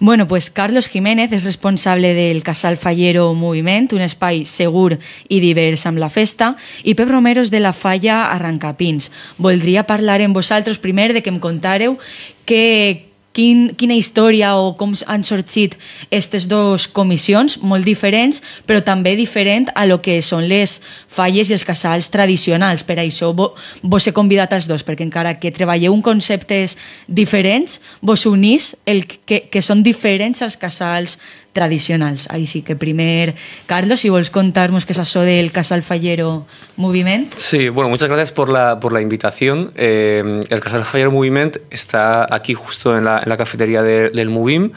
Bueno, pues Carlos Jiménez és responsable del Casal Fallero Moviment, un espai segur i divers amb la festa, i Pep Romero és de la Falla Arrancapins. Voldria parlar amb vosaltres primer de que em contàreu que, quin, quina història o com han sorgit aquestes dues comissions, molt diferents, però també diferent a lo que són les falles i els casals tradicionals. Per això vo, vos he convidat als dos, perquè encara que treballeu en conceptes diferents, vos unís el que, que són diferents als casals tradicionals. Ahí sí que primer, Carlos, si vols contarnos qué es eso del Casal Fallero Moviment. Sí, bueno, muchas gracias por la, por la invitación. Eh, el Casal Fallero Moviment está aquí justo en la, en la cafetería de, del Movim.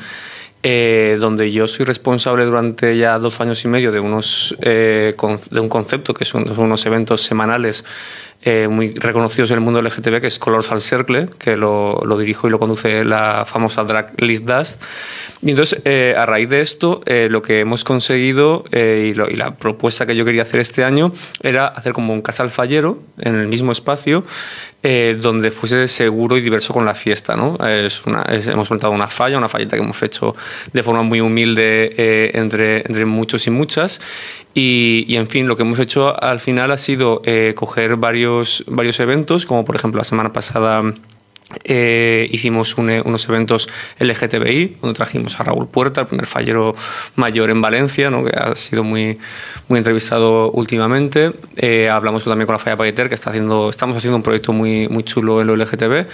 Eh, donde yo soy responsable durante ya dos años y medio de, unos, eh, de un concepto que son unos eventos semanales eh, muy reconocidos en el mundo LGTB, que es Colors al Cercle, que lo, lo, dirijo y lo conduce la famosa drag Liz Dust. Y entonces, eh, a raíz de esto, eh, lo que hemos conseguido y, lo, y, la propuesta que yo quería hacer este año era hacer como un casal fallero en el mismo espacio, donde fuese seguro y diverso con la fiesta. ¿no? Es una, es, hemos montado una falla, una falleta que hemos hecho de forma muy humilde entre, entre muchos y muchas. Y, y, en fin, lo que hemos hecho al final ha sido coger varios varios, eventos, como por ejemplo la semana pasada eh, hicimos un, unos eventos LGTBI, donde trajimos a Raúl Puerta, el primer fallero mayor en Valencia, ¿no? que ha sido muy, muy entrevistado últimamente. Eh, hablamos también con la Falla Paqueter, que está haciendo, estamos haciendo un proyecto muy, muy chulo en lo LGTB.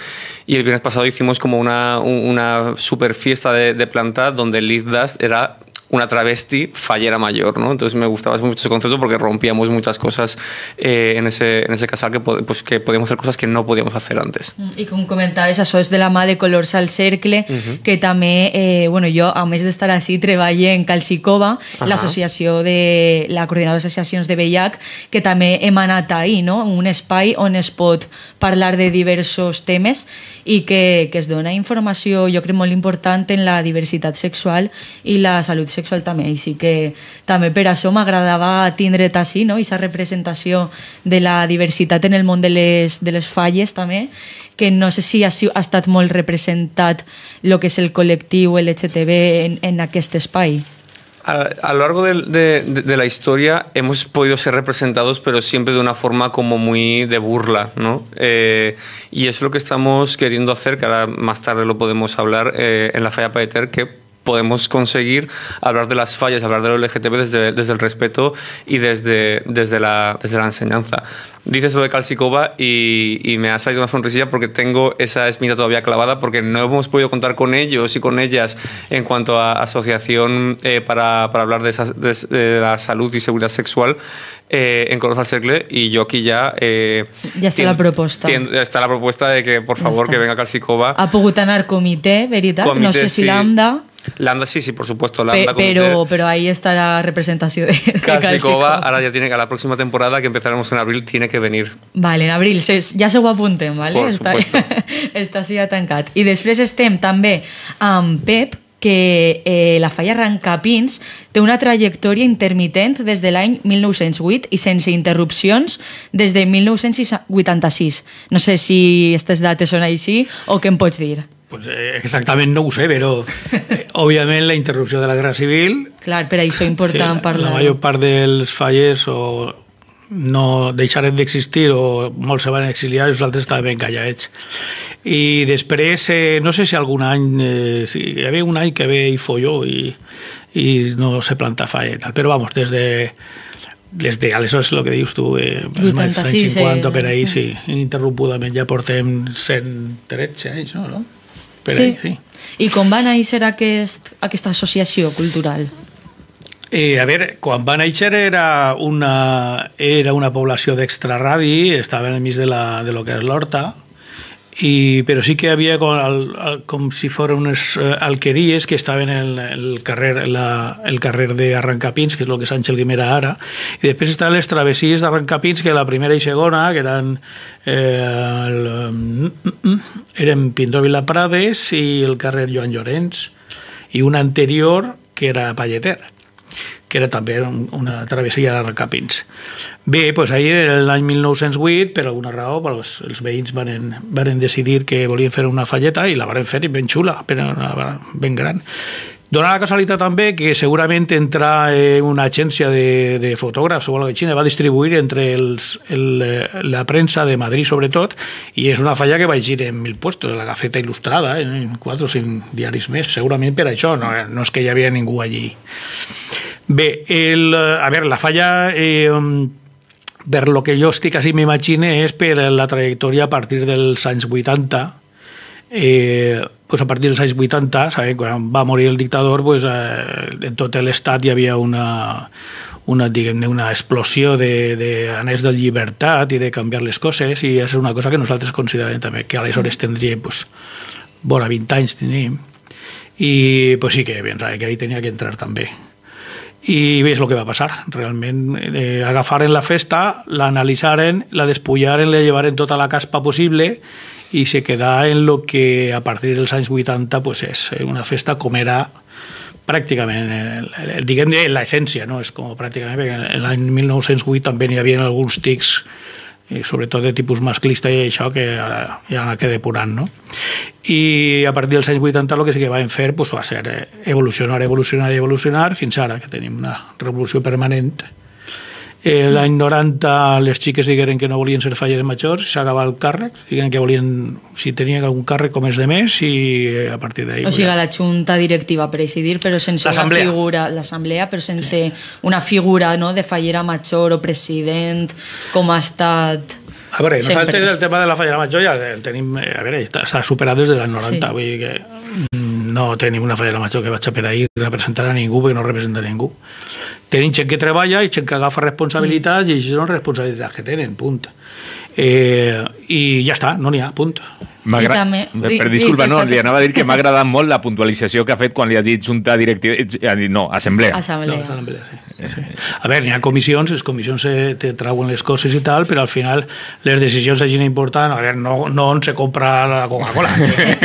Y el viernes pasado hicimos como una, una super fiesta de, de planta donde Liz Dust era una travesti fallera mayor, ¿no? Entonces me gustaba mucho ese concepto porque rompíamos muchas cosas eh, en, ese, en ese casal que, pues, que podíamos hacer cosas que no podíamos hacer antes. I com comentaves, això és de la mà de Colors al Cercle, uh -huh. que també, eh, bueno, jo, a més d'estar així, treballo en Calcicova, uh -huh. l'associació de la coordinadora d'associacions de VIH, que també hem anat ahir, no? Un espai on es pot parlar de diversos temes i que, que es dona informació, jo crec, molt important en la diversitat sexual i la salut sexual sexual també, i sí que també per això m'agradava tindre't així, no? aquesta representació de la diversitat en el món de les, de les falles també, que no sé si ha, ha estat molt representat el que és el col·lectiu LGTB en, en aquest espai. A, a, lo largo de, de, de, la historia hemos podido ser representados, pero siempre de una forma como muy de burla, ¿no? Eh, y es lo que estamos queriendo hacer, que ahora más tarde lo podemos hablar eh, en la Falla Paeter, que podemos conseguir hablar de las fallas, hablar de lo LGTB desde, desde el respeto y desde, desde, la, desde la enseñanza. Dices lo de Calcicova y, y, me ha salido una sonrisilla porque tengo esa espina todavía clavada porque no hemos podido contar con ellos y con ellas en cuanto a asociación eh, para, para, hablar de, esa, de, de, la salud y seguridad sexual eh, en Coros al y yo aquí ya... Eh, ya está la propuesta. Ya está la propuesta de que por favor que venga Calcicova. Ha pogut anar comitè, veritat? Comité, no sé si sí. l'AMDA... Lambda sí, sí, por supuesto. Lambda Pe pero, pero ahí está la representación de, de Calcicova. Ahora ya tiene que, a la próxima temporada, que empezaremos en abril, tiene que venir. Vale, en abril, ja se ho apuntem, vale? Por supuesto. Està, està així ja tancat. I després estem també amb Pep, que eh, la falla Rancapins té una trajectòria intermitent des de l'any 1908 i sense interrupcions des de 1986. No sé si aquestes dates són així o què em pots dir? Pues eh, exactament no ho sé, però eh, òbviament la interrupció de la Guerra Civil... Clar, per això és important parlar. La major part dels fallers o no deixaren d'existir o molts se van exiliar i els altres estaven ben callats. I després, eh, no sé si algun any, eh, si hi havia un any que ve i folló i, i no se planta falla i tal, però vamos, des de des de aleshores el que dius tu eh, 86, 150 eh, per ahir sí, ininterrompudament ja portem 113 anys no? no? Per sí. ahí, sí. I com va néixer aquest, aquesta associació cultural? Eh, a veure, quan va néixer era una, era una població d'extraradi, estava en el mig de, la, de lo que és l'Horta, i, però sí que havia com, el, com si foren unes uh, alqueries que estaven en el, carrer, la, el carrer d'Arrancapins, que és el que és Àngel Guimera ara, i després estaven les travessies d'Arrancapins, que la primera i segona, que eren, eh, el, um, eren Pintor Vilaprades i el carrer Joan Llorenç, i una anterior que era Palleter. Que era també una travessia de recapins. Bé, doncs ahir era l'any 1908, per alguna raó doncs, els veïns van, van decidir que volien fer una falleta i la van fer ben xula, ben gran. Dóna la casualitat també que segurament entra en una agència de, de fotògrafs o alguna cosa va distribuir entre els, el, la premsa de Madrid sobretot i és una falla que va llegir en mil puestos, la Gaceta Il·lustrada, en quatre o cinc diaris més, segurament per això, no, no és que hi havia ningú allí. Bé, el, a veure, la falla... Eh, per lo que jo estic així m'imagine és per la trajectòria a partir dels anys 80 eh, pues a partir dels anys 80, sabe, quan va morir el dictador, pues, eh, en tot l'estat hi havia una, una, una explosió d'anells de, de llibertat i de canviar les coses i és una cosa que nosaltres considerem també que aleshores tindríem pues, vora 20 anys tenim. I pues sí que, ben, que ahí tenia que entrar també i és el que va passar realment eh, agafaren la festa l'analitzaren, la despullaren la llevaren tota la caspa possible i se queda en lo que a partir dels anys 80 pues és una festa com era pràcticament, el, diguem l'essència, no? és com pràcticament, perquè l'any 1908 també n'hi havia alguns tics i sobretot de tipus masclista i això que ara ja ha que depurant no? i a partir dels anys 80 el que sí que vam fer pues, va ser eh, evolucionar, evolucionar i evolucionar fins ara que tenim una revolució permanent Eh, L'any 90 les xiques digueren que no volien ser falleres majors, s'acaba el càrrec, digueren que volien, si tenien algun càrrec com és de més i eh, a partir d'ahí... O sigui, la junta directiva, per així dir, però sense una figura, l'assemblea, però sense sí. una figura no, de fallera major o president, com ha estat... A veure, Sempre. nosaltres el tema de la fallera major ja el tenim, a veure, està, superat des de l'any 90, sí. vull dir que no tenim una fallera major que vaig a per ahir representar a ningú perquè no representa a ningú tenim gent que treballa i gent que agafa responsabilitats mm. i això són responsabilitats que tenen, punt. Eh, I ja està, no n'hi ha, punt. També, per, disculpa, no, li anava a dir que m'ha agradat molt la puntualització que ha fet quan li ha dit junta directiva, ha dit no, assemblea. Assemblea. No, assemblea sí. A veure, n'hi ha comissions, les comissions se, te trauen les coses i tal, però al final les decisions hagin important, a veure, no, no on se compra la Coca-Cola,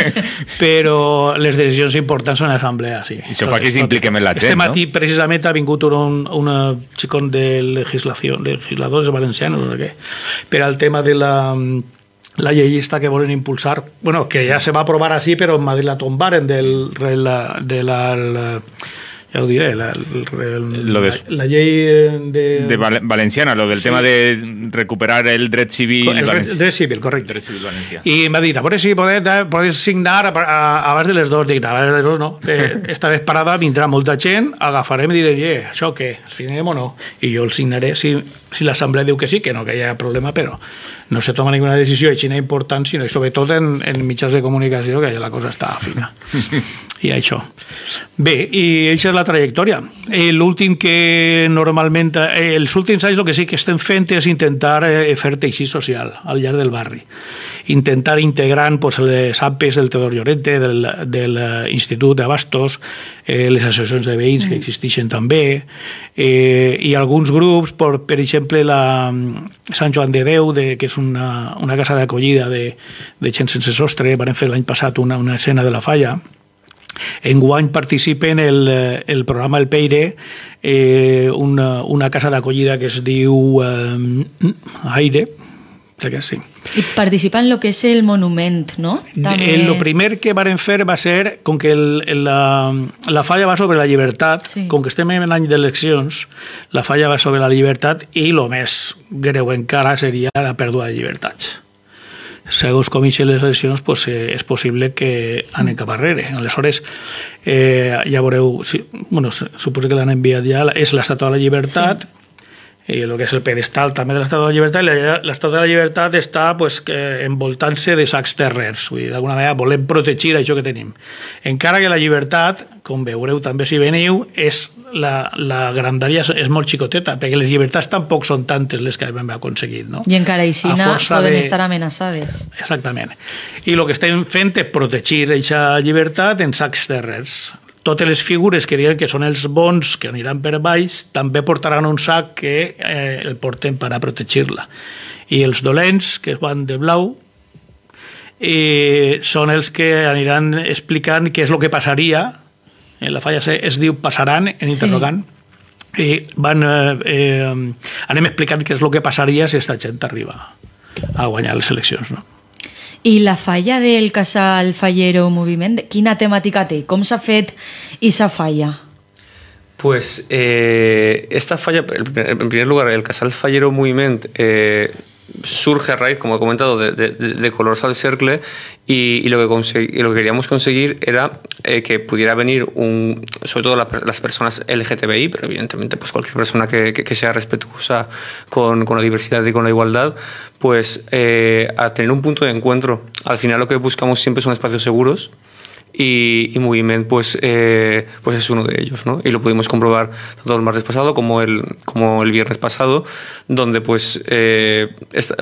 però les decisions importants són a l'assemblea, sí. I això fa que s'impliquem en la gent, este matí, no? precisament, ha vingut un, una xicón de legislació, legisladors valencianos, no sé què, per al tema de la la llei esta que volen impulsar, bueno, que ja se va aprovar així, però en Madrid la tombaren del, de la, de la, la ja ho diré, la, el, lo de, la, la llei de... De valenciana, lo del sí. tema de recuperar el dret civil... El dret, dret civil, correcte. Dret civil valencià. I m'ha dit, a veure si poder signar abans de les dues. Dic, abans de les dues no. Eh, esta vez parada vindrà molta gent, agafarem i diré, eh, això què, el signem o no? I jo el signaré si, si l'assemblea diu que sí, que no, que hi ha problema, però no se toma ninguna decisió aixina important, sinó sobretot en, en mitjans de comunicació, que la cosa està fina. I això. Bé, i això és la trajectòria. Eh, l'últim que normalment... Eh, els últims anys el que sí que estem fent és intentar eh, fer teixit social al llarg del barri intentar integrant pues, les APEs del Teodor Llorente, del, de l'Institut d'Abastos, eh, les associacions de veïns que mm. existeixen també, eh, i alguns grups, per, per exemple, la Sant Joan de Déu, de, que és una, una casa d'acollida de, de gent sense sostre, van fer l'any passat una, una escena de la falla, Enguany participa en el, el programa El Peire eh, una, una casa d'acollida que es diu eh, Aire, que sí. I participar en lo que és el monument, no? També... El, lo primer que varen fer va ser, com que el, la, la falla va sobre la llibertat, sí. com que estem en l'any d'eleccions, la falla va sobre la llibertat i el més greu encara seria la pèrdua de llibertats. Segons com les eleccions, pues, eh, és possible que anem cap arrere. Aleshores, eh, ja veureu, si, bueno, suposo que l'han enviat ja, és l'Estatua de la Llibertat, sí i el que és el pedestal també de l'Estat de la Llibertat, l'Estat de la Llibertat està pues, envoltant-se de sacs terrers, vull dir, d'alguna manera volem protegir això que tenim. Encara que la llibertat, com veureu també si veniu, és la, la grandària és molt xicoteta, perquè les llibertats tampoc són tantes les que hem aconseguit. No? I encara així poden de... estar amenaçades. Exactament. I el que estem fent és protegir aquesta llibertat en sacs terrers totes les figures que diuen que són els bons, que aniran per baix, també portaran un sac que eh, el porten per a protegir-la. I els dolents, que van de blau, eh, són els que aniran explicant què és el que passaria, en la falla es diu passaran, en interrogant, sí eh, van, eh, eh, anem explicant què és el que passaria si aquesta gent arriba a guanyar les eleccions. No? I la falla del Casal Fallero Moviment, quina temàtica té? Com s'ha fet i s'ha falla? Pues eh, esta falla, en primer lugar, el Casal Fallero Moviment eh, surge a raíz, como he comentado, de, de, de Cercle y, lo que queríamos conseguir era eh, que pudiera venir un, sobre todo la, las personas LGTBI, pero evidentemente pues cualquier persona que, sea respetuosa con, con, la diversidad y con la igualdad, pues eh, a tener un punto de encuentro. Al final lo que buscamos siempre son espacios seguros y, Moviment pues, eh, pues es uno de ellos, ¿no? Y lo pudimos comprobar tanto el martes pasado como el, como el viernes pasado, donde pues eh,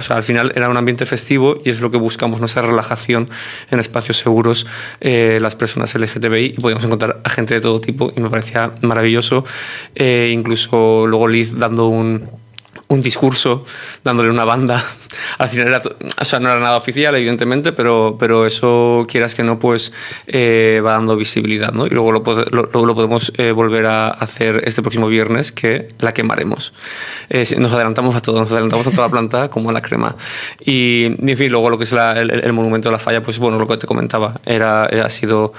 al final era un ambiente festivo y es lo que buscamos, nuestra relajación en espacios seguros, eh, las personas LGTBI, y podíamos encontrar a gente de todo tipo y me parecía maravilloso, incluso luego Liz dando un, un discurso, dándole una banda al final era, o sea, no era nada oficial, evidentemente, pero, pero eso, quieras que no, pues eh, va dando visibilidad, ¿no? Y luego lo, podemos eh, volver a hacer este próximo viernes, que la quemaremos. Eh, nos adelantamos a todo, nos adelantamos a toda la planta como a la crema. Y, en fin, luego lo que es el, el, monumento de la falla, pues bueno, lo que te comentaba, era, ha sido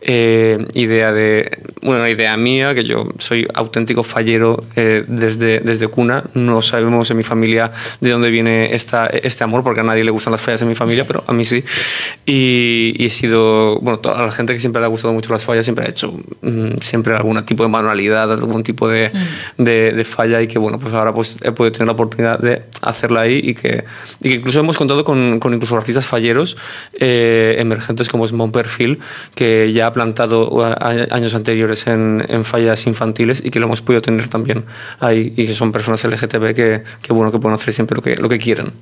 eh, idea de, bueno, una idea mía, que yo soy auténtico fallero eh, desde, desde cuna, no sabemos en mi familia de dónde viene esta, este amor, porque a nadie le gustan las fallas en mi familia, pero a mí sí. Y, y he sido, bueno, toda la gente que siempre le ha gustado mucho las fallas siempre ha hecho mmm, siempre algún tipo de manualidad, algún tipo de, mm. de, de, falla y que, bueno, pues ahora pues he podido tener la oportunidad de hacerla ahí y que, y que incluso hemos contado con, con incluso artistas falleros eh, emergentes como es Perfil, que ya ha plantado años anteriores en, en, fallas infantiles y que lo hemos podido tener también ahí y que son personas LGTB que, que bueno, que pueden hacer siempre lo que, lo que quieran.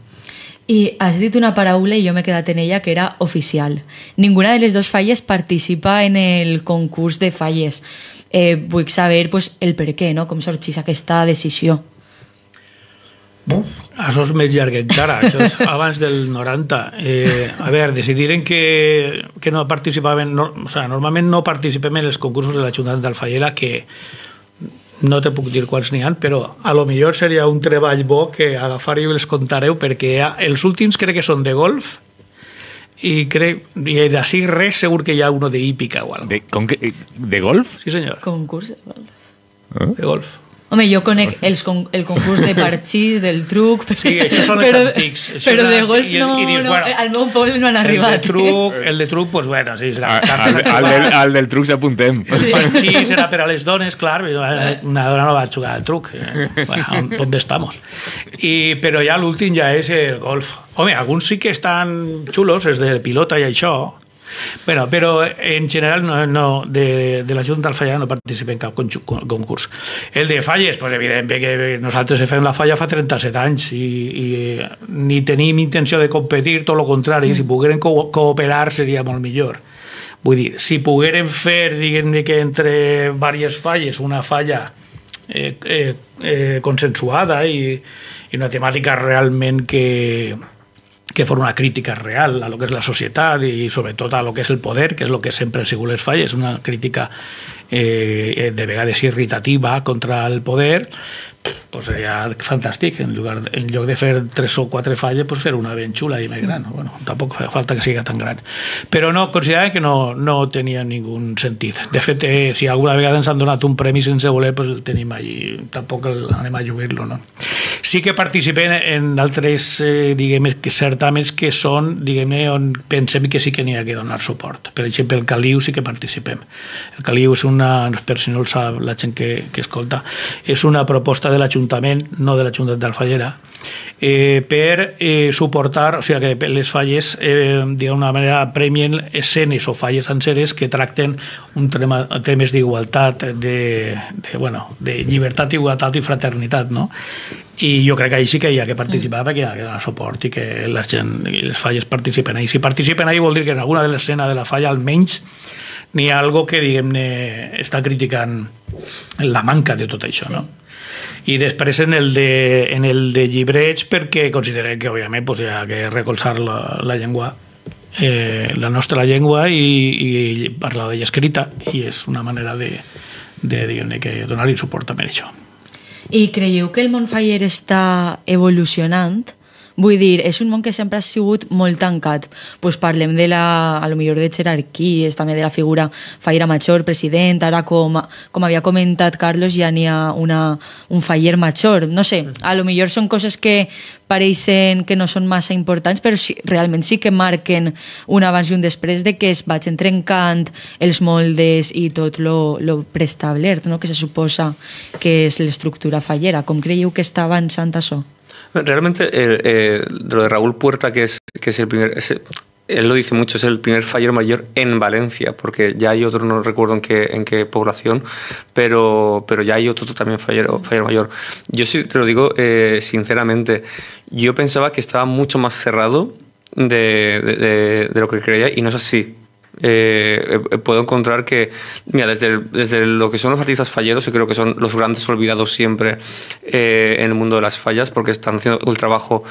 I has dit una paraula i jo m'he quedat en ella que era oficial. Ninguna de les dues falles participa en el concurs de falles. Eh, vull saber pues, el per què, no? com sorgeix aquesta decisió. Bon, això és més llarg encara, això és abans del 90. Eh, a veure, decidiren que, que no participaven, no, o sea, normalment no participem en els concursos de l'Ajuntament d'Alfayela, que no te puc dir quants n'hi ha, però a lo millor seria un treball bo que agafareu i els contareu, perquè ha, els últims crec que són de golf, i crec, i d'ací res segur que hi ha uno de hípica o algo. De, com que, de golf? Sí, senyor. Concurs de golf. Eh? De golf. Home, jo conec els, el concurs de parxís, del truc... Però, sí, això són els però, antics. Això però de golf no, i, i dius, no bueno, al meu poble no han arribat. El de truc, el de truc pues bueno, sí. La, el, el, del, el del truc s'apuntem. Sí. El parxís era per a les dones, clar, una dona no va jugar al truc. Bueno, ¿dónde estamos? I, però ja l'últim ja és el golf. Home, alguns sí que estan xulos, és de pilota i això, Bueno, però en general no, no, de, de la Junta del Falla no participa en cap concurs. El de falles, pues evident que nosaltres fem la falla fa 37 anys i, i ni tenim intenció de competir, tot el contrari, mm. si pogueren co cooperar seria molt millor. Vull dir, si pogueren fer, diguem que entre diverses falles, una falla eh, eh, eh, consensuada i, i una temàtica realment que, que fos una crítica real a lo que és la societat i sobretot a lo que és el poder, que és el que sempre ha sigut les falles, una crítica eh, de vegades irritativa contra el poder, pues seria fantàstic. En, lugar, en lloc de fer tres o quatre falles, pues fer una ben xula i més gran. Bueno, tampoc fa falta que sigui tan gran. Però no, considerava que no, no tenia ningú sentit. De fet, eh, si alguna vegada ens han donat un premi sense voler, pues el tenim allí. Tampoc el, anem a lluir-lo, no? Sí que participem en altres, eh, diguem, que certaments que són, diguem on pensem que sí que n'hi ha que donar suport. Per exemple, el Caliu sí que participem. El Caliu és una, per si no el sap la gent que, que escolta, és una proposta de l'Ajuntament, no de l'Ajuntament d'Alfallera, eh, per eh, suportar, o sigui que les falles eh, d'una manera premien escenes o falles senceres que tracten un tema, temes d'igualtat, de, de, bueno, de llibertat, igualtat i fraternitat, no? I jo crec que ahir sí que hi ha que participar mm. perquè hi ha que donar suport i que la gent, i les falles participen ahí. Si participen ahí vol dir que en alguna de l'escena de la falla almenys n'hi ha algo que, diguem-ne, està criticant la manca de tot això, sí. no? I després en el de, en el de llibreig perquè considerem que òbviament pues, hi ha que recolzar la, la llengua eh, la nostra llengua i, i parlar d'ella escrita i és una manera de, de, de que donar-hi suport a això I creieu que el món està evolucionant? Vull dir, és un món que sempre ha sigut molt tancat. Pues parlem de la, a lo millor de jerarquies, també de la figura faira major, president, ara com, com havia comentat Carlos ja n'hi ha una, un faller major. No sé, a lo millor són coses que pareixen que no són massa importants, però sí, realment sí que marquen un abans i un després de que es vagin trencant els moldes i tot lo, lo preestablert, no? que se suposa que és l'estructura fallera. Com creieu que està avançant això? Realmente eh, eh, lo de Raúl Puerta, que es, que es el primer... Él lo dice mucho, es el primer fallero mayor en Valencia, porque ya hay otro, no recuerdo en qué, en qué población, pero, pero ya hay otro también fallero, fallero mayor. Yo sí te lo digo eh, sinceramente, yo pensaba que estaba mucho más cerrado de, de, de, lo que creía y no es así. Eh, puedo encontrar que, mira, desde, desde, lo que son los artistas falleros, y creo que son los grandes olvidados siempre eh, en el mundo de las fallas, porque están haciendo el trabajo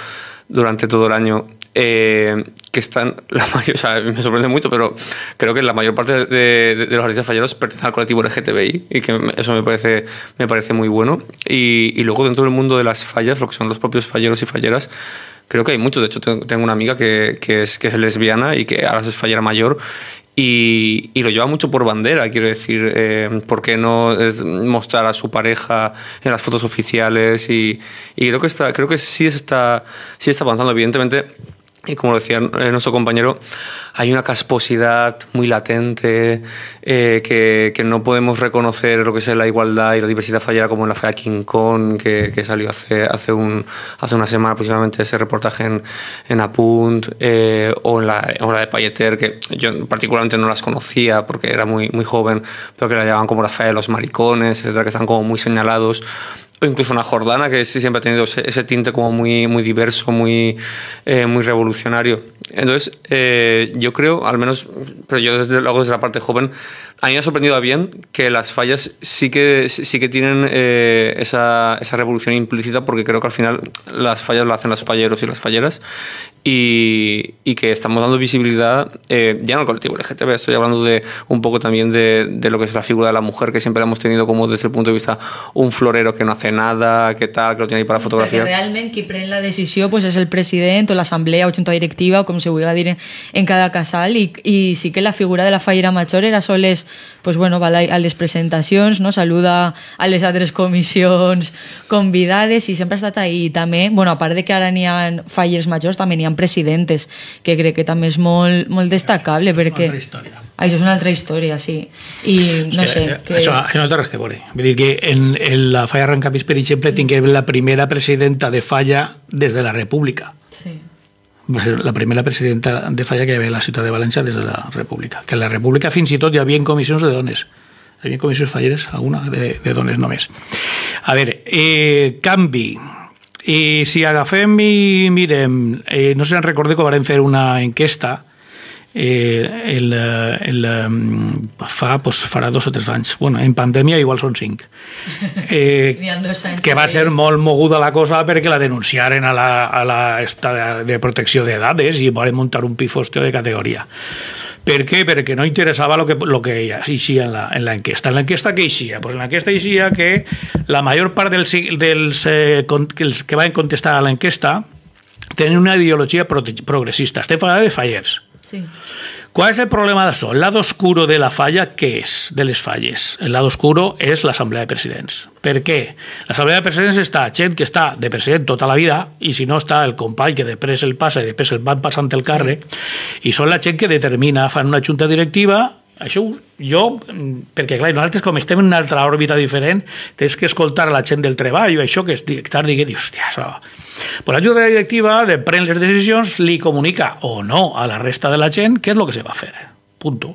durante todo el año. Eh, que están, la mayor, o sea, me sorprende mucho, pero creo que la mayor parte de, de, de los artistas falleros pertenecen al colectivo LGTBI y que eso me parece, me parece muy bueno. Y, y luego dentro del mundo de las fallas, lo que son los propios falleros y falleras, creo que hay muchos. De hecho, tengo una amiga que, que, es, que es lesbiana y que ahora es fallera mayor y, y, lo lleva mucho por bandera, quiero decir, eh, ¿por qué no es mostrar a su pareja en las fotos oficiales? Y, y creo que está, creo que sí está, sí está avanzando, evidentemente. Y como decía nuestro compañero, hay una casposidad muy latente eh, que, que, no podemos reconocer lo que es la igualdad y la diversidad fallera como en la fea King Kong, que, que, salió hace, hace, un, hace una semana aproximadamente ese reportaje en, en Apunt, eh, o, en la, o la de Payeter, que yo particularmente no las conocía porque era muy, muy joven, pero que la llamaban como la fea de los maricones, etcétera, que están como muy señalados incluso una Jordana que siempre ha tenido ese, tinte como muy, muy diverso, muy, eh, muy revolucionario. Entonces, eh, yo creo, al menos, pero yo desde luego desde la parte joven, a mí me ha sorprendido bien que las fallas sí que, sí que tienen eh, esa, esa, revolución implícita, porque creo que al final las fallas las hacen los falleros y las falleras, y, y que estamos dando visibilidad eh, ya no al colectivo LGTB, estoy hablando de un poco también de, de, lo que es la figura de la mujer, que siempre la hemos tenido como desde el punto de vista un florero que no hace nada, que tal, que lo tiene ahí para fotografiar. Perquè realment qui pren la decisió pues, és el president o l'assemblea o junta directiva, o com se vulgui dir en cada casal, i, i sí que la figura de la fallera major era soles pues, bueno, va a les presentacions, no? saluda a les altres comissions convidades i sempre ha estat ahí. També, bueno, a part de que ara n'hi ha fallers majors, també n'hi ha presidentes, que crec que també és molt, molt destacable, perquè... Ah, això és una altra història, sí. I no sé... Que... Això, això no té res que veure. Vull dir que en, en la Falla Rancapís, per exemple, tinc la primera presidenta de Falla des de la República. Sí va ser la primera presidenta de Falla que hi havia a la ciutat de València des de la República. Que en la República fins i tot hi havia comissions de dones. Hi havia comissions falleres, alguna de, de dones només. A veure, eh, canvi. I si agafem i mirem, eh, no sé si en recordeu que vam fer una enquesta eh, el, el, fa, pues, farà dos o tres anys. Bueno, en pandèmia igual són cinc. Eh, que va ser molt moguda la cosa perquè la denunciaren a la, a la esta de protecció de dades i van muntar un pifosteo de categoria. Per què? Perquè no interessava lo que, lo que eixia en la, en la enquesta. En la enquesta què eixia? Pues en la enquesta eixia que la major part dels, dels eh, els que van contestar a l'enquesta tenen una ideologia progressista. Estem parlant de fallers. Sí. ¿Cuál es el problema de eso? El lado oscuro de la falla, ¿qué es de les falles? El lado oscuro és l'assemblea de presidents. Per què? L'assemblea de presidents està gent que està de president tota la vida i si no està el company que després el passa i després el van passant el càrrec sí. i són la gent que determina, fan una junta directiva això jo, perquè clar, nosaltres com estem en una altra òrbita diferent, tens que escoltar la gent del treball, això que estar dient, hòstia, això... Pues la junta directiva de pren les decisions, li comunica o no a la resta de la gent què és el que se va fer. Punto.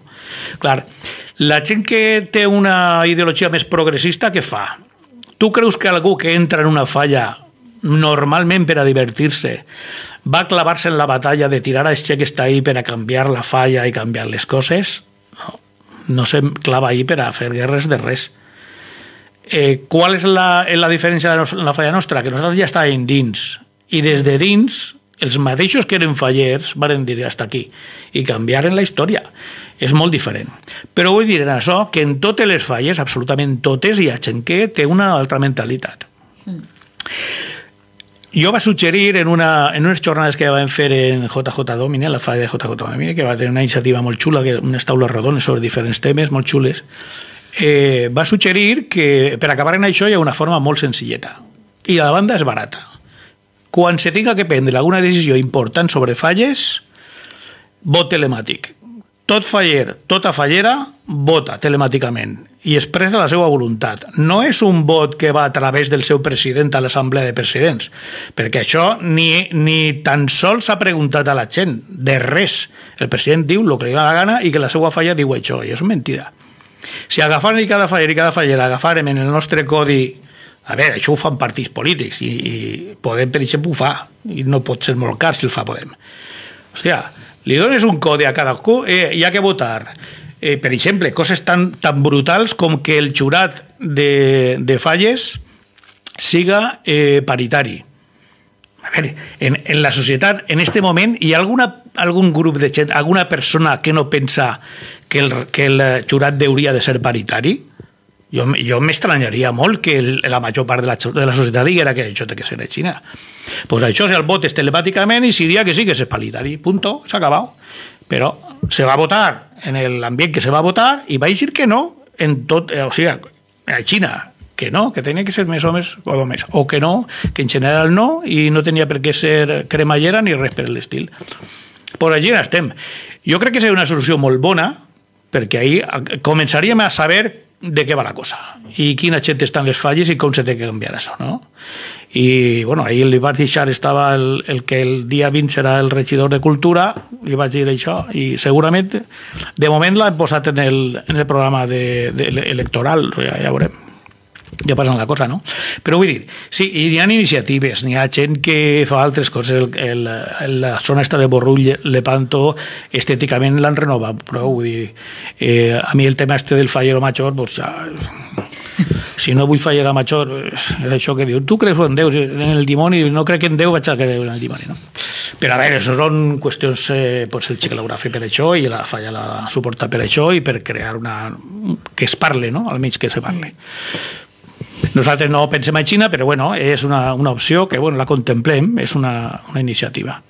Clar, la gent que té una ideologia més progressista, què fa? Tu creus que algú que entra en una falla normalment per a divertir-se va clavar-se en la batalla de tirar a aquest que està ahí per a canviar la falla i canviar les coses? No, se clava ahí per a fer guerres de res. Eh, qual és la, la diferència de la falla nostra? Que nosaltres ja estàvem dins i des de dins els mateixos que eren fallers van dir hasta aquí i canviaren la història. És molt diferent. Però vull dir en això que en totes les falles, absolutament totes, hi ha gent que té una altra mentalitat. Jo va suggerir en, una, en unes jornades que vam fer en JJ Domine, la falla de JJ Domine, que va tenir una iniciativa molt xula, que unes taules rodones sobre diferents temes molt xules, eh, va suggerir que per acabar en això hi ha una forma molt senzilleta. I la banda és barata. Quan se tinga que prendre alguna decisió important sobre falles, vot telemàtic. Tot faller, tota fallera, vota telemàticament i expressa la seva voluntat. No és un vot que va a través del seu president a l'Assemblea de Presidents, perquè això ni, ni tan sols s'ha preguntat a la gent, de res. El president diu el que li dona la gana i que la seva falla diu això, i és mentida. Si agafaren i cada faller i cada fallera agafarem en el nostre codi a veure, això ho fan partits polítics i, i Podem, per exemple, ho fa i no pot ser molt car si el fa Podem. Hòstia, li dones un codi a cadascú eh, hi ha que votar eh, per exemple, coses tan, tan brutals com que el jurat de, de falles siga eh, paritari. A veure, en, en la societat, en este moment, hi ha alguna, algun grup de gent, alguna persona que no pensa que el, que el jurat hauria de ser paritari? Jo, jo m'estranyaria molt que el, la major part de la, de la societat diguera que això té que ser de Xina. Pues això, si el vot és telepàticament i si dia que sí que és paritari, punto, s'ha acabat. Però se va a votar en l'ambient que se va a votar i va dir que no en tot, eh, o sigui, a Xina, que no, que tenia que ser més homes o dones, o que no, que en general no, i no tenia per què ser cremallera ni res per l'estil. Per allí estem. Jo crec que seria una solució molt bona, perquè ahir començaríem a saber de què va la cosa i quina gent estan les falles i com se té que canviar això, no? I bueno, ahir li vaig deixar estava el, el que el dia 20 serà el regidor de Cultura li vaig dir això i segurament de moment l'hem posat en el, en el programa de, de, electoral ja, ja veurem ja passa la cosa, no? Però vull dir, sí, hi ha iniciatives, n'hi ha gent que fa altres coses, el, el, la zona esta de Borrull, Lepanto, estèticament l'han renovat, però vull dir, eh, a mi el tema este del fallero major, ja, si no vull fallar a major, és això que diu, tu creus en Déu, en el dimoni, no crec en Déu, vaig a creure en el dimoni, no? Però a veure, això són qüestions, eh, pues el xic l'haurà fet per això i la falla la suporta per això i per crear una... que es parle, no? Almenys que se parle. Nosaltres no pensem a Xina, però bueno, és una, una opció que bueno, la contemplem, és una, una iniciativa.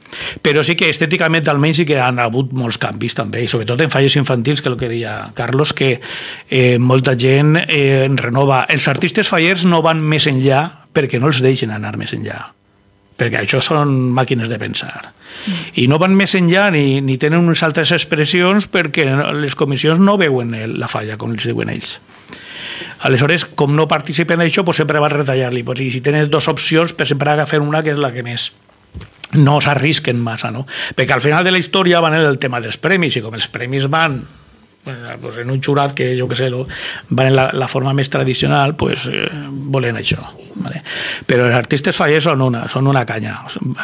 Però sí que estèticament almenys sí que han hagut molts canvis també, i sobretot en falles infantils, que és el que deia Carlos, que eh, molta gent eh, renova. Els artistes fallers no van més enllà perquè no els deixen anar més enllà perquè això són màquines de pensar. I no van més enllà ni, ni tenen unes altres expressions perquè les comissions no veuen la falla, com els diuen ells. Aleshores, com no participen d'això, pues sempre vas retallar-li. Pues, I si tens dues opcions, per sempre agafen una que és la que més no s'arrisquen massa, no? Perquè al final de la història van el tema dels premis, i com els premis van pues en un jurat que jo que sé lo, van en la, la forma més tradicional pues, eh, volen això vale? però els artistes fallers són una, són una canya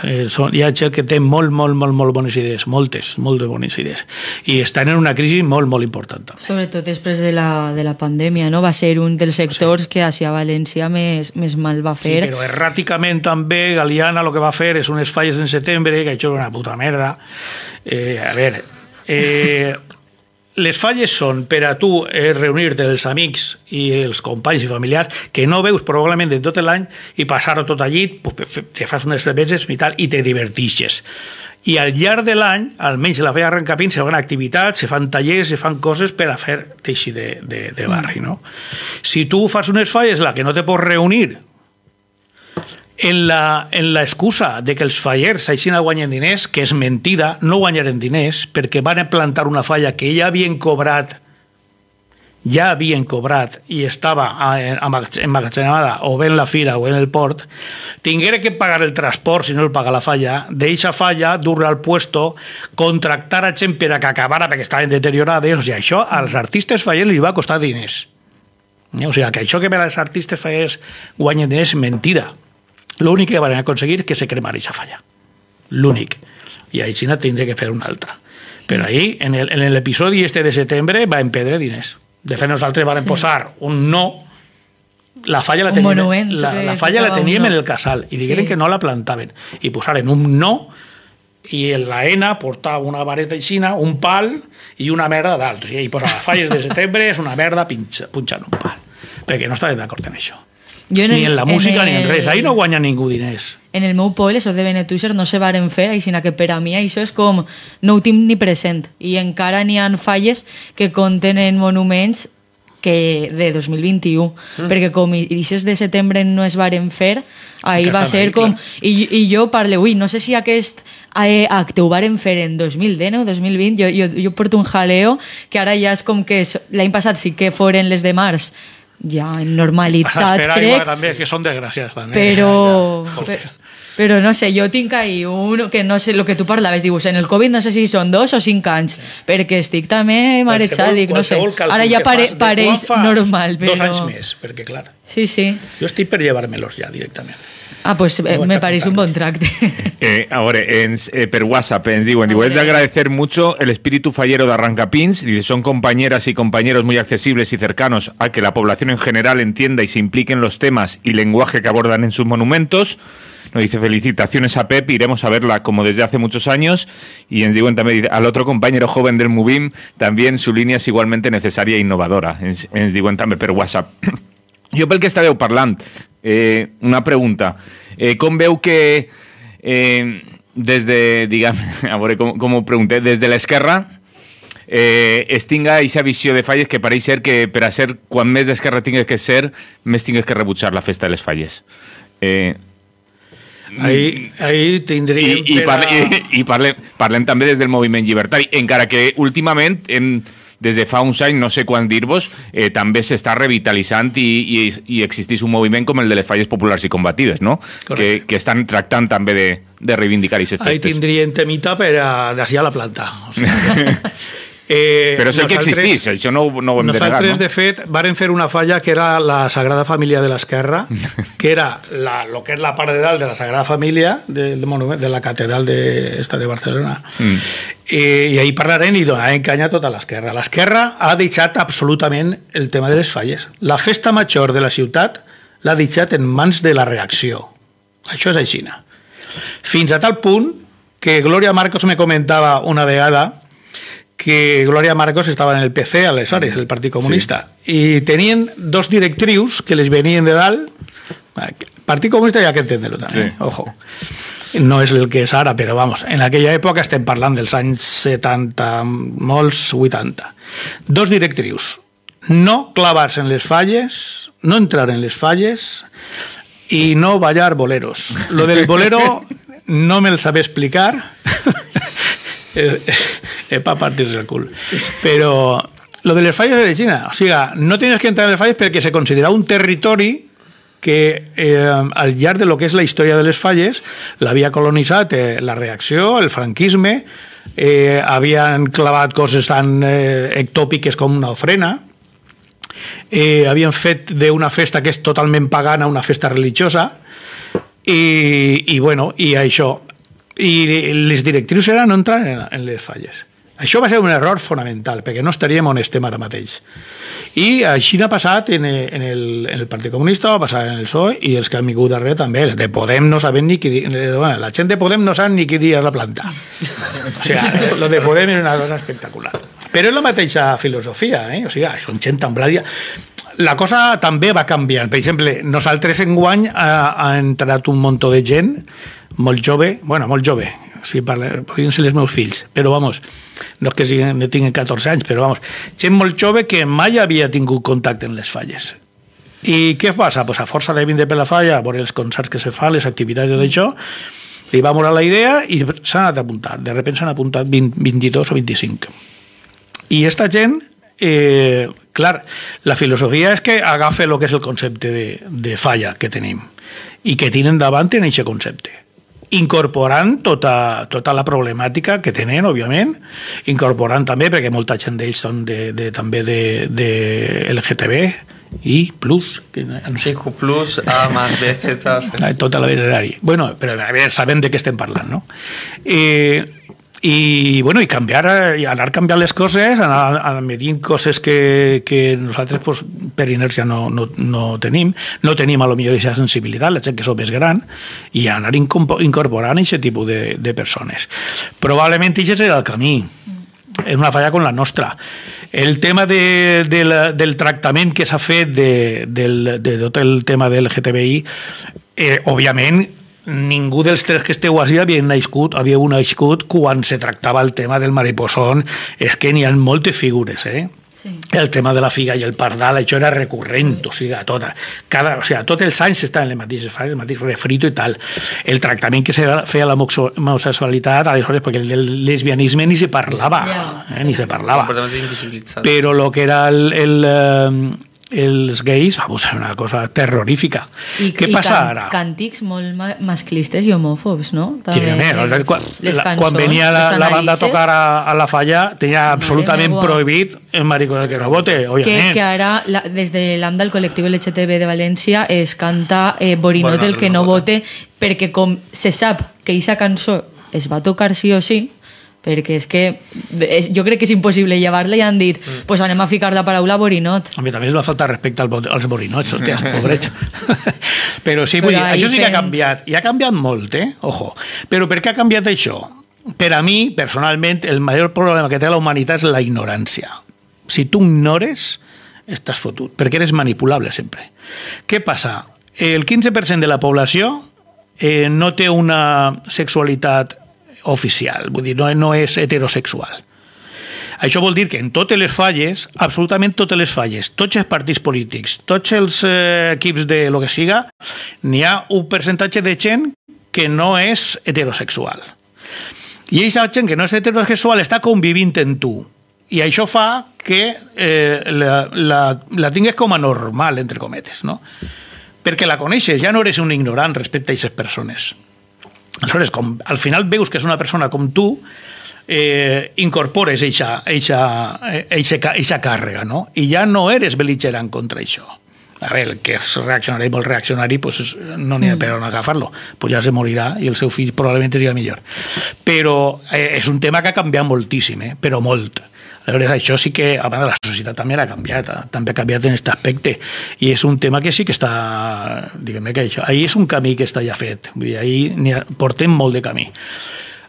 eh, són, hi ha gent que té molt, molt, molt, molt bones idees moltes, molt de bones idees i estan en una crisi molt, molt important també. sobretot després de la, de la pandèmia no? va ser un dels sectors sí. que a València més, més mal va fer sí, però erràticament també Galiana el que va fer és unes falles en setembre que això és una puta merda eh, a veure eh, les falles són per a tu eh, reunir-te els amics i els companys i familiars que no veus probablement de tot l'any i passar-ho tot allí, pues, te fas unes cerveses i tal i te divertixes. I al llarg de l'any, almenys a la Falla Arrencapín, se fan activitats, se fan tallers, se fan coses per a fer teixi de, de, de barri. No? Si tu fas unes falles la que no te pots reunir en la, en la excusa de que els fallers així no guanyen diners, que és mentida, no guanyaren diners perquè van plantar una falla que ja havien cobrat ja havien cobrat i estava emmagatzemada o bé en la fira o en el port, tinguera que pagar el transport si no el paga la falla, d'eixa falla, dur al puesto, contractar a gent per a que acabara perquè estaven deteriorades, o sigui, això als artistes fallers li va costar diners. O sigui, que això que per als artistes fallers guanyen diners és mentida L'únic que van aconseguir és que se cremara aquesta falla. L'únic. I a Xina tindré que fer una altra. Però ahir, en l'episodi este de setembre, va empedre diners. De fet, nosaltres vam sí. posar un no la falla la teníem, monument, la, la falla la teníem no. en el casal i digueren sí. que no la plantaven i posaren un no i la ENA portava una vareta aixina, un pal i una merda dalt. O sigui, i posava falles de setembre és una merda punxant un pal. Perquè no estaven d'acord en això. Jo en el, ni en la música en el, ni en res. Ahí no guanya ningú diners. En el meu poble, això de Benetúixer, no se varen fer, sinó que per a mi això és com no ho tinc ni present. I encara n'hi ha falles que contenen monuments que de 2021, mm. perquè com inicis de setembre no es varen fer, ahir va ser com... I, I jo parle, ui, no sé si aquest eh, acte ho varen fer en 2010 o 2020, jo, jo, jo porto un jaleo que ara ja és com que l'any passat sí que foren les de març, ja en normalitat, crec. també, que són desgràcies, també. Però... Ja, ja. Però no sé, jo tinc ahí un que no sé el que tu parlaves, dius, en el Covid no sé si són dos o cinc anys, perquè estic també marejat, dic, no sé. Ara ja pare, pareix normal. Però... Dos anys més, perquè clar. Sí, sí. Jo estic per llevar-me-los ja directament. Ah, pues eh, me parece un buen tracte. Eh, ahora, en, eh, per WhatsApp ens diuen, digo, es de agradecer mucho el espíritu fallero de Arrancapins, dice, son compañeras y compañeros muy accesibles y cercanos a que la población en general entienda y se implique en los temas y lenguaje que abordan en sus monumentos. Nos dice felicitaciones a Pep, iremos a verla como desde hace muchos años. Y en diuen también al otro compañero joven del Movim, también su línea es igualmente necesaria e innovadora. Ens, ens diuen també per WhatsApp. Jo pel que estàveu parlant, eh, una pregunta. Eh, com veu que eh, des de, diguem, a veure com, com ho pregunté, des de l'esquerra eh, es tinga aquesta visió de falles que pareix ser que per a ser quan més d'esquerra tingues que ser, més tingues que rebutjar la festa de les falles. Eh, Ahí, ahí tindríem... I, i, parle, a... i, i parlem, parlem també des del moviment llibertari, encara que últimament hem, des de fa uns anys, no sé quan dir-vos, eh, també s'està revitalitzant i, i, i existeix un moviment com el de les falles populars i combatives, no? Que, que estan tractant també de, de reivindicar aquestes festes. Ahí tindrien temita per a d'ací a la planta. O sigui, Eh, Però és el que existís, això no, no ho hem de negar. Nosaltres, de fet, varen fer una falla que era la Sagrada Família de l'Esquerra, que era la, lo que és la part de dalt de la Sagrada Família de, de, monument, de la catedral de, esta de Barcelona. Mm. I, I ahir parlarem i donarem canya a tota l'esquerra. L'esquerra ha deixat absolutament el tema de les falles. La festa major de la ciutat l'ha deixat en mans de la reacció. Això és així. Fins a tal punt que Gloria Marcos me comentava una vegada que Gloria Marcos estava en el PC, aleshores, el Partit Comunista, sí. i tenien dos directrius que les venien de dalt. Partit Comunista ha que entendre-lo també, sí. ojo. No és el que és ara, però vamos, en aquella època estem parlant dels anys 70, molts 80. Dos directrius. No clavar-se en les falles, no entrar en les falles i no ballar boleros. Lo del bolero no me'l sabe explicar és, és per partir-se el cul. Però lo de les falles de Xina, o sigui, no tens que entrar en les falles perquè se considera un territori que eh, al llarg de lo que és la història de les falles l'havia colonitzat eh, la reacció, el franquisme, eh, havien clavat coses tan eh, ectòpiques com una ofrena, eh, havien fet d'una festa que és totalment pagana una festa religiosa, i, i bueno, i això i les directrius eren no entrar en, les falles. Això va ser un error fonamental, perquè no estaríem on estem ara mateix. I així n'ha passat en, en, el, en el Partit Comunista, va passar en el PSOE, i els que han vingut darrere també, els de Podem no saben ni qui dir... Bueno, la gent de Podem no sap ni qui dir la planta. O sigui, lo de Podem és una cosa espectacular. Però és la mateixa filosofia, eh? O sigui, són gent tan blàdia la cosa també va canviant. Per exemple, nosaltres en guany ha, ha entrat un munt de gent molt jove, bueno, molt jove, si parla, podrien ser els meus fills, però vamos, no és que siguin, no tinguin 14 anys, però vamos, gent molt jove que mai havia tingut contacte amb les falles. I què passa? Pues a força de vindre per la falla, a veure els concerts que se fan, les activitats d'això, li va morar la idea i s'han anat a apuntar. De sobte s'han apuntat 20, 22 o 25. I esta gent, eh, clar, la filosofia és que agafa el que és el concepte de, de falla que tenim i que tenen davant en aquest concepte incorporant tota, tota la problemàtica que tenen, òbviament, incorporant també, perquè molta gent d'ells són de, de, també de, de LGTB, i plus, que no sé. Sí, plus, A más B, Z... Tota la veterari. Bueno, però a veure, sabem de què estem parlant, no? Eh, i, bueno, i canviar, i anar canviant les coses, anar, medint coses que, que nosaltres pues, per inèrcia no, no, no tenim, no tenim a lo millor aquesta sensibilitat, la gent que som més gran, i anar incorporant aquest tipus de, de persones. Probablement aquest era el camí, és una falla com la nostra. El tema de, de la, del tractament que s'ha fet de, del, de tot el tema del LGTBI, eh, òbviament, ningú dels tres que esteu així havia nascut, havia nascut quan se tractava el tema del mariposón. És que n'hi ha moltes figures, eh? Sí. el tema de la figa i el pardal, això era recurrent, o sigui, tota, cada, o sigui, tots els anys estaven les mateixes fases, el mateix refrito i tal. El tractament que se feia a l'homosexualitat, aleshores, perquè el del lesbianisme ni se parlava, eh, ni se parlava. Però lo que era el, el, eh, els gais, vamos, era una cosa terrorífica. Què passa can- ara? Càntics molt ma masclistes i homòfobs, no? Sí, També, o sigui, quan, les la, cançons, quan venia la, les la banda a tocar a, a la falla tenia absolutament prohibit el maricón del que no vote, que, que ara, la, des de l'AM del col·lectiu LGTB de València es canta eh, Borinot Borinot el que el no no vote, perquè com se sap que aquesta cançó es va tocar sí o sí, perquè és que és, jo crec que és impossible llevar-la i han dit Mm. pues anem a ficar la paraula Borinot. A mi també es va faltar respecte al, bo- als borinots, hòstia, pobrets. Però sí, vull Però dir, això sí que ha canviat, i ha canviat molt, eh? Ojo. Però per què ha canviat això? Per a mi, personalment, el major problema que té la humanitat és la ignorància. Si tu ignores, estàs fotut, perquè eres manipulable sempre. Què passa? El 15% de la població eh, no té una sexualitat oficial, vull dir, no, no és heterosexual. Això vol dir que en totes les falles, absolutament totes les falles, tots els partits polítics, tots els eh, equips de lo que siga, n'hi ha un percentatge de gent que no és heterosexual. I aquesta gent que no és heterosexual està convivint en tu. I això fa que eh, la, la, la tingues com a normal, entre cometes, no? Perquè la coneixes, ja no eres un ignorant respecte a aquestes persones. Aleshores, com al final veus que és una persona com tu, eh, incorpores eixa, eixa, eixa, eixa càrrega, no? I ja no eres beligerant contra això. A veure, el que és reaccionari, molt reaccionari, pues no n'hi ha per on agafar-lo. Pues ja se morirà i el seu fill probablement seria millor. Però eh, és un tema que ha canviat moltíssim, eh? però molt. Aleshores, això sí que, a banda, la societat també l'ha canviat, eh? també ha canviat en aquest aspecte, i és un tema que sí que està, diguem que això, ahir és un camí que està ja fet, vull dir, ahir ha- portem molt de camí.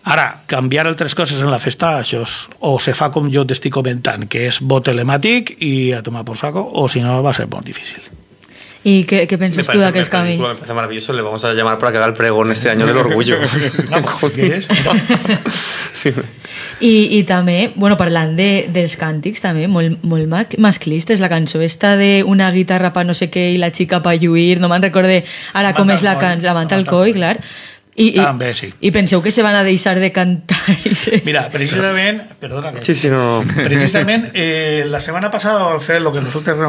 Ara, canviar altres coses en la festa, això és, o se fa com jo t'estic comentant, que és vot telemàtic i a tomar por saco, o si no va ser molt difícil. Què Me penses tu parece, d'aquest me, camí? me parece maravilloso. Le vamos a llamar para que haga el pregón este año del orgullo. Vamos, si quieres. I, i també, bueno, parlant de, dels càntics, també, molt, molt ma- masclistes, la cançó esta de una guitarra pa no sé què i la xica pa lluir, no me'n recorde ara com és la can la manta al coll, clar. I, i, També, sí. I penseu que se van a deixar de cantar? Mira, precisament, perdona, que- Sí, sí, no. Precisament, eh, la setmana passada vam fer el que nosaltres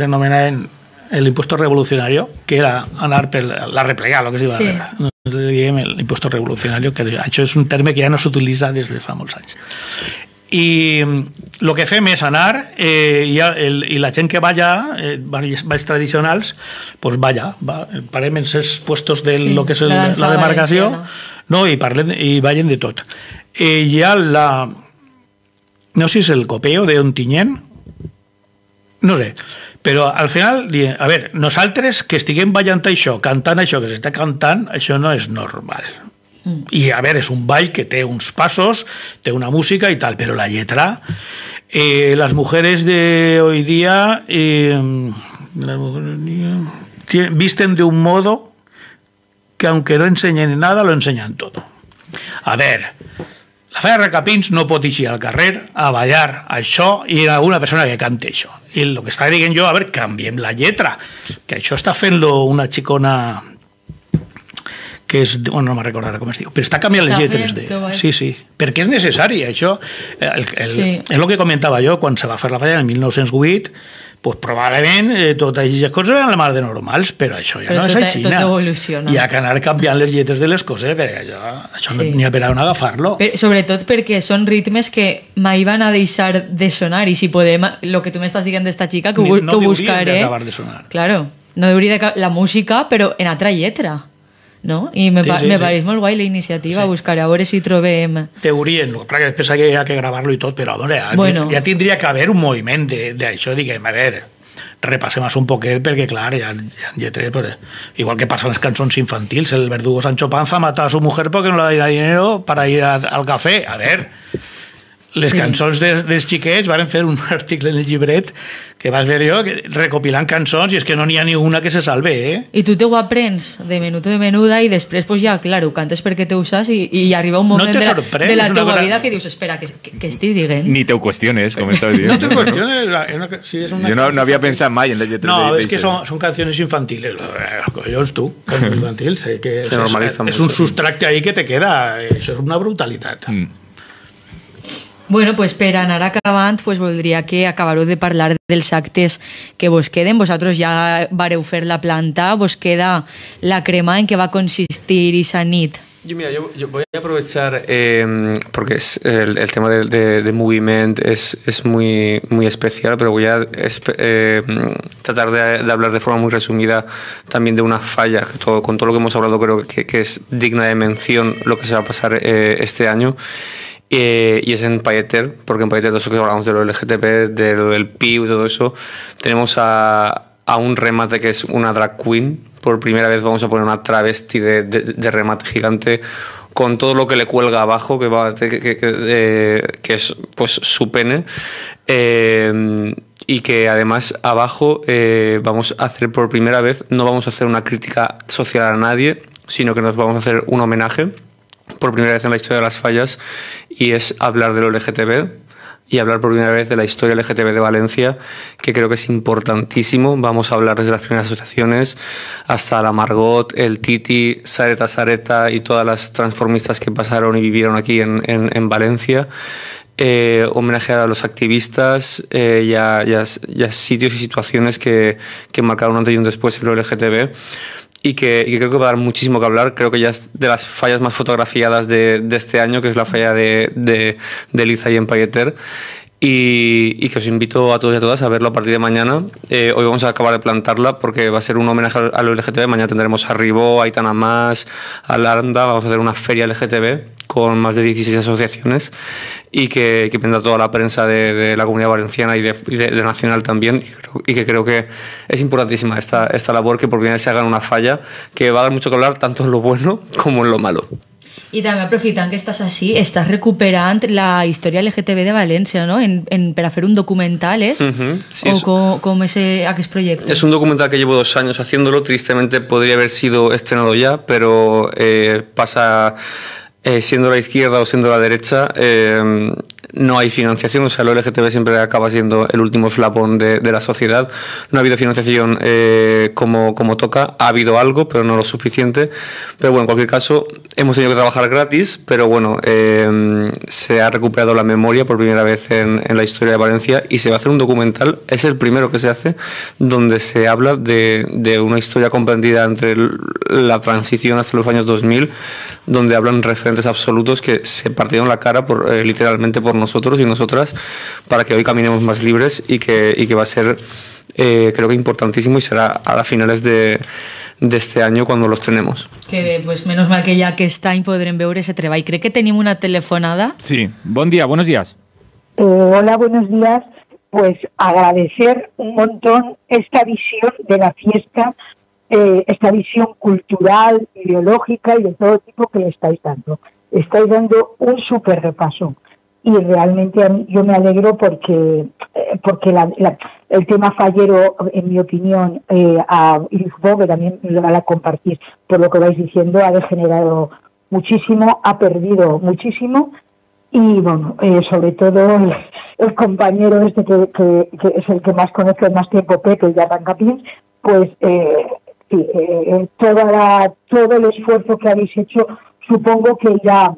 denomenàvem el impuesto revolucionario, que era anar per la replegar, el que es diu Sí. Nosaltres li diem el impuesto revolucionario, que això és un terme que ja no s'utilitza des de fa molts anys. I el que fem és anar eh, i, el, i la gent que va allà, eh, balls, tradicionals, pues va allà, va, parem en els puestos de Sí, lo que és el, la demarcació, no, i parlen i ballen de tot. Eh, hi ha la... No sé si és el copeo de Ontinyent, no sé, però al final, di- a veure, nosaltres que estiguem ballant això, cantant això que s'està cantant, això no és normal. Mm. I a veure, és un ball que té uns passos, té una música i tal, però la lletra, eh, les mujeres de hoy día, eh, visten de un modo que aunque no enseñen nada, lo enseñan todo. A veure, la Falla Recapins no pot eixir al carrer a ballar això i alguna persona que cante això. I el que està dient jo, a veure, canviem la lletra, que això està fent-lo una xicona que és, bueno, no me'n recordaré com es diu, però està canviant les lletres. De... Sí, sí, perquè és necessari, això. El, el, Sí. És el que comentava jo, quan se va fer la falla en 1908, pues probablement eh, totes aquestes coses eren la mar de normals, però això ja Però no és tot- així. tot evoluciona. Hi ha que anar canviant les lletres de les coses, perquè això, això no Sí. n'hi ha per on agafar-lo. Sobretot perquè són ritmes que mai van a deixar de sonar i si podem, el que tu m'estàs dient d'esta xica que, Ni- no que ho buscaré d'acabar de sonar. claro, no hauria de la música però en altra lletra no? i me, Sí, sí, me sí. pareix molt guai la iniciativa Sí. buscaré a veure si trobem que passa que després hi ha que gravar-lo i tot, però a veure, Bueno. ja tindria que haver un moviment de- d'això, diguem, a veure, repassem un poquet, perquè clar, hi ha, hi ha lletres, però, igual que passa en les cançons infantils, el verdugo Sancho Panza mata a su mujer porque no le da dinero para ir a- al café, a ver, les sí. cançons dels, dels xiquets van fer un article en el llibret que vas veure jo, que recopilant cançons i és que no n'hi ha ni una que se salve, eh? I tu te ho aprens de menudo de menuda i després pues ja, clar, ho cantes perquè te ho saps i, i arriba un moment no de, la, sorprèn, de la és teua vera- vida que dius, espera, que, que, que estic dient? Ni te ho qüestiones, com estàs dient. No te cuestiones, la- es una, sí, es una Jo no, no havia pensat mai en les lletres No, de es que son, son canciones infantiles. Eh, Collons, canciones infantiles. eh, que Se es, mucho. un sustracte ahí que te queda. eh, Eso es una brutalidad. Mm. Bueno, pues per anar acabant, pues voldria que acabareu de parlar dels actes que vos queden. Vosaltres ja vareu fer la planta, vos queda la crema en què va consistir esa nit. Yo, mira, yo, voy a aprovechar, eh, porque es el, tema de, de, moviment es, es muy, muy especial, pero voy a eh, tratar de, de hablar de forma muy resumida también de una falla, que todo, con todo lo que hemos hablado creo que, que es digna de mención lo que se va a pasar eh, este año. Eh, y es en Payeter, porque en Payeter, todo eso que hablamos de lo LGTB, de lo del PIB, todo eso, tenemos a, a un remate que es una drag queen. Por primera vez vamos a poner una travesti de, de- remate gigante con todo lo que le cuelga abajo, que, va, que, que- que- eh, es pues su pene. Eh, y que además abajo vamos a hacer por primera vez, no vamos a hacer una crítica social a nadie, sino que nos vamos a hacer un homenaje por primera vez en la historia de las fallas y es hablar del LGTB y hablar por primera vez de la historia LGTB de Valencia, que creo que es importantísimo. Vamos a hablar desde las primeras asociaciones hasta la Margot, el Titi, Sareta Sareta y todas las transformistas que pasaron y vivieron aquí en, en- en Valencia. Eh, homenaje a los activistas eh, y, a, y a- y a sitios y situaciones que, que marcaron antes y un después en lo LGTB y que, y que creo que va a dar muchísimo que hablar. Creo que ya es de las fallas más fotografiadas de, de este año, que es la falla de, de, de Liza y en Payeter. Y, que os invito a todos y a todas a verlo a partir de mañana. Eh, hoy vamos a acabar de plantarla porque va a ser un homenaje al, LGTB. Mañana tendremos a Ribó, a Aitana Más, a Landa. Vamos a hacer una feria LGTB con más de 16 asociaciones y que, que vendrá toda la prensa de, la comunidad valenciana y de, y de- nacional también y, que creo que es importantísima esta, esta labor que por primera se haga una falla que va a dar mucho que hablar tanto en lo bueno como en lo malo. I també aprofitant que estàs així, estàs recuperant la història LGTB de València, no? En, en, per a fer un documental, és? Ujú, sí, o és- com, com és eh, aquest projecte? Es un documental que llevo dos años haciéndolo, tristemente podría haber sido estrenado ya, pero eh, pasa eh, siendo la izquierda o siendo la derecha, eh, no hay financiación, o sea, lo LGTB siempre acaba siendo el último eslabón de, la sociedad. No ha habido financiación eh, como, toca, ha habido algo, pero no lo suficiente. Pero bueno, en cualquier caso, hemos tenido que trabajar gratis, pero bueno, eh, se ha recuperado la memoria por primera vez en, la historia de Valencia y se va a hacer un documental, es el primero que se hace, donde se habla de, de una historia comprendida entre la transición hasta los años 2000, donde hablan referentes absolutos que se partieron la cara por, eh, literalmente por nosotros y nosotras para que hoy caminemos más libres y que, y que va a ser, eh, creo que importantísimo y será a las finales de, de este año cuando los tenemos. Que pues menos mal que ja aquest any podrem veure ese treball. Crec que tenim una telefonada. Sí. Bon dia, buenos días. Eh, hola, buenos días. Pues agradecer un montón esta visión de la fiesta, eh, esta visión cultural, ideológica y de todo tipo que le estáis dando. Estáis dando un súper repaso. Y realmente yo me alegro porque, eh, porque la- el tema fallero, en mi opinión, eh, a, supongo que también lo van a compartir por lo que vais diciendo, ha degenerado muchísimo, ha perdido muchísimo y bueno, eh, sobre todo el, compañero este que, que- que es el que más conoce más tiempo, Pepe, ya Capín, pues eh, eh, toda la- todo el esfuerzo que habéis hecho supongo que irá,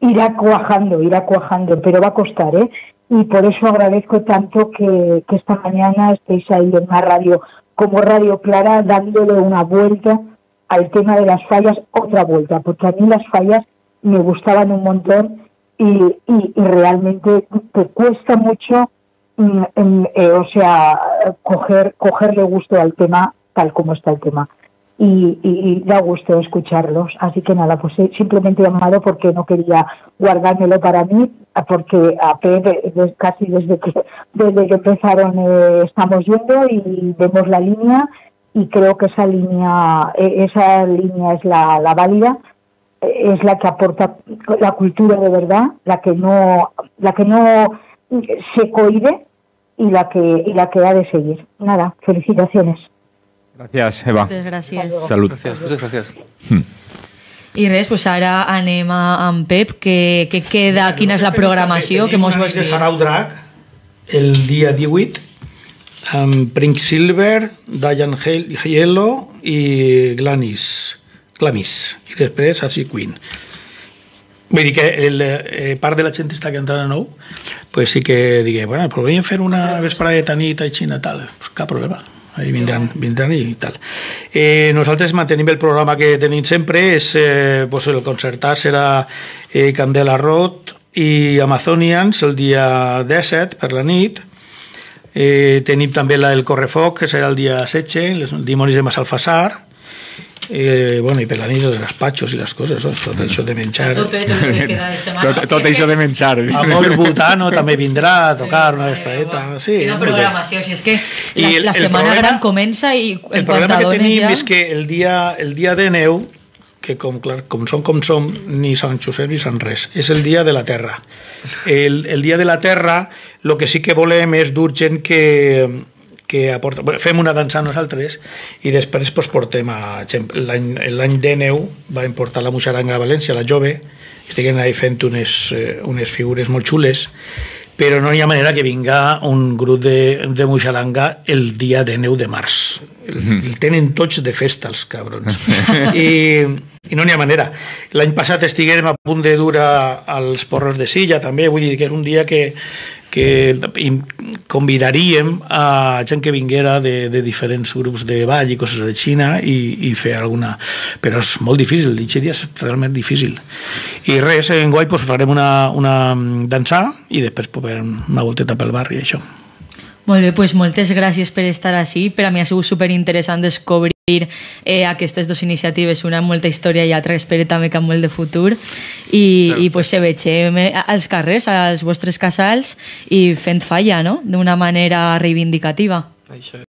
irá cuajando, irá cuajando, pero va a costar, ¿eh? Y por eso agradezco tanto que, esta mañana estéis ahí en una radio como Radio Clara dándole una vuelta al tema de las fallas, otra vuelta, porque a mí las fallas me gustaban un montón y, realmente te cuesta mucho, mm, eh, o sea, coger, cogerle gusto al tema tal como está el tema. Y, y- y da gusto escucharlos. Así que nada, pues eh, simplemente he llamado porque no quería guardármelo para mí, porque a P de- casi desde que, desde que empezaron eh, estamos yendo y vemos la línea y creo que esa línea, eh, esa línea es la, la válida es la que aporta la cultura de verdad, la que no, la que no se cohibe y la que y la que ha de seguir. Nada, felicitaciones. Gràcies, Eva. Moltes gràcies. Salut. Gràcies, moltes gràcies. I res, pues ara anem a, amb Pep, que, que queda, quina és la programació que mos vols de dir? Sarau Drac el dia 18 amb Prince Silver, Diane Hielo i Glanis, Glamis i després Así Queen vull dir que el, eh, part de la gent està que entrant a nou pues sí que digui, bueno, però podríem fer una vesprada nit a Xina tal, pues cap problema ahí vindran, vindran i tal. Eh, nosaltres mantenim el programa que tenim sempre, és, eh, pues el concertar serà eh, Candela Roth i Amazonians el dia 17 per la nit, eh, tenim també la, el Correfoc, que serà el dia 16, els dimonis de Massalfassar, eh, bueno, i per la nit els gaspatxos i les coses, oh, tot això de menjar. Tot el que queda de setmana. Tot, tot això de menjar. Amor Butano també vindrà a tocar una vespadeta. Sí, Quina programació, si és que I la, el- la el setmana problema- gran comença i El quant problema que tenim ja... és que el dia, el dia de neu, que com, clar, com som com som, ni Sant Josep ni Sant res, és el dia de la Terra. El, el dia de la Terra, el que sí que volem és dur gent que, que aporta... Bueno, fem una dansa nosaltres i després pues, portem a... L'any l'any de neu va importar la Muixaranga a València, la jove, estiguen ahí fent unes, eh, unes figures molt xules, però no hi ha manera que vinga un grup de, de Muixaranga el dia de neu de març. El, el tenen tots de festa, els cabrons. I, i no n'hi ha manera. L'any passat estiguérem a punt de dur als porros de silla, també, vull dir que és un dia que, que convidaríem a gent que vinguera de, de diferents grups de ball i coses de Xina i, i fer alguna... Però és molt difícil, aquest dia és realment difícil. I res, en guai pues, farem una, una dansar i després pues, una volteta pel barri, això. Molt bé, pues moltes gràcies per estar així. Per a mi ha sigut superinteressant descobrir eh, aquestes dues iniciatives, una amb molta història i altra espero també que amb molt de futur. I, i pues se vegem eh, als carrers, als vostres casals i fent falla, no?, d'una manera reivindicativa. Això.